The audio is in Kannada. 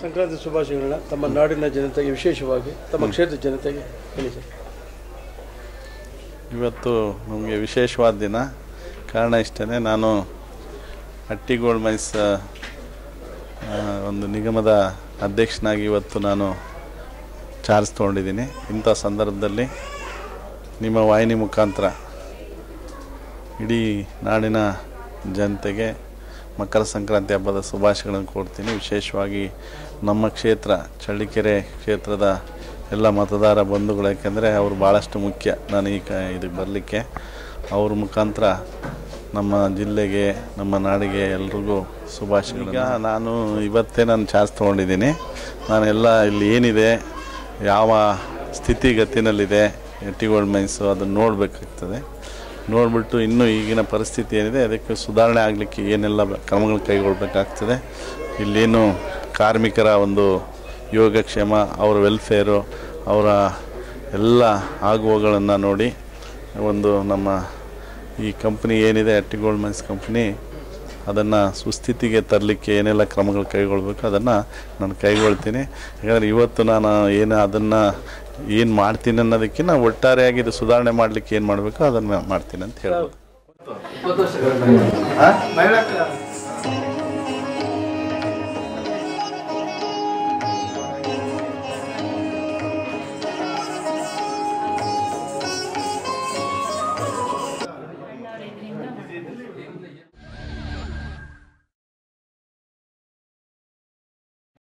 ಸಂಕ್ರಾಂತಿ ಶುಭಾಶಯಗಳನ್ನ ತಮ್ಮ ನಾಡಿನ ಜನತೆಗೆ, ವಿಶೇಷವಾಗಿ ತಮ್ಮ ಕ್ಷೇತ್ರದ ಜನತೆಗೆ ಹೇಳಿ ಸರ್. ಇವತ್ತು ನಮಗೆ ವಿಶೇಷವಾದ ದಿನ. ಕಾರಣ ಇಷ್ಟೇ ನಾನು ಹಟ್ಟಿ ಗೋಲ್ಡ್ ಮೈನ್ಸ್ ಒಂದು ನಿಗಮದ ಅಧ್ಯಕ್ಷನಾಗಿ ಇವತ್ತು ನಾನು ಚಾರ್ಜ್ ತೊಗೊಂಡಿದ್ದೀನಿ. ಇಂಥ ಸಂದರ್ಭದಲ್ಲಿ ನಿಮ್ಮ ವಾಹಿನಿ ಮುಖಾಂತರ ಇಡೀ ನಾಡಿನ ಜನತೆಗೆ ಮಕರ ಸಂಕ್ರಾಂತಿ ಹಬ್ಬದ ಶುಭಾಶಯಗಳನ್ನು ಕೊಡ್ತೀನಿ ವಿಶೇಷವಾಗಿ ನಮ್ಮ ಕ್ಷೇತ್ರ, ಚಳ್ಳಿಕೆರೆ ಕ್ಷೇತ್ರದ ಎಲ್ಲ ಮತದಾರ ಬಂಧುಗಳು, ಯಾಕೆಂದರೆ ಅವರು ಭಾಳಷ್ಟು ಮುಖ್ಯ. ನಾನು ಈ ಕ, ಇದಕ್ಕೆ ಬರಲಿಕ್ಕೆ ಅವ್ರ ಮುಖಾಂತರ ನಮ್ಮ ಜಿಲ್ಲೆಗೆ, ನಮ್ಮ ನಾಡಿಗೆ ಎಲ್ರಿಗೂ ಶುಭಾಶಯ ನಾನು ಇವತ್ತೇ ನಾನು ಚಾರ್ಜ್ ತೊಗೊಂಡಿದ್ದೀನಿ. ನಾನೆಲ್ಲ ಇಲ್ಲಿ ಏನಿದೆ, ಯಾವ ಸ್ಥಿತಿಗತಿನಲ್ಲಿದೆ ಟಿ ಗೋಲ್ಡ್ ಮೈನ್ಸು ಅದನ್ನು ನೋಡಬೇಕಾಗ್ತದೆ. ನೋಡಿಬಿಟ್ಟು ಇನ್ನೂ ಈಗಿನ ಪರಿಸ್ಥಿತಿ ಏನಿದೆ, ಅದಕ್ಕೆ ಸುಧಾರಣೆ ಆಗಲಿಕ್ಕೆ ಏನೆಲ್ಲ ಕ್ರಮಗಳು ಕೈಗೊಳ್ಳಬೇಕಾಗ್ತದೆ ಇಲ್ಲೇನು ಕಾರ್ಮಿಕರ ಒಂದು ಯೋಗಕ್ಷೇಮ, ಅವರ ವೆಲ್ಫೇರು ಅವರ ಎಲ್ಲ ಆಗುವಗಳನ್ನು ನೋಡಿ ಒಂದು ನಮ್ಮ ಈ ಕಂಪ್ನಿ ಏನಿದೆ ಅಟ್ಟಿ ಗೋಲ್ಡ್ ಮೈನ್ಸ್ ಕಂಪ್ನಿ ಅದನ್ನು ಸುಸ್ಥಿತಿಗೆ ತರಲಿಕ್ಕೆ ಏನೆಲ್ಲ ಕ್ರಮಗಳು ಕೈಗೊಳ್ಬೇಕು ಅದನ್ನು ನಾನು ಕೈಗೊಳ್ತೀನಿ. ಯಾಕಂದರೆ ಇವತ್ತು ನಾನು ಏನು ಅದನ್ನು ಏನು ಮಾಡ್ತೀನಿ ಅನ್ನೋದಕ್ಕಿಂತ ಒಟ್ಟಾರೆಯಾಗಿ ಇದು ಸುಧಾರಣೆ ಮಾಡಲಿಕ್ಕೆ ಏನು ಮಾಡಬೇಕು ಅದನ್ನು ಮಾಡ್ತೀನಿ ಅಂತ ಹೇಳ್ಬೋದು.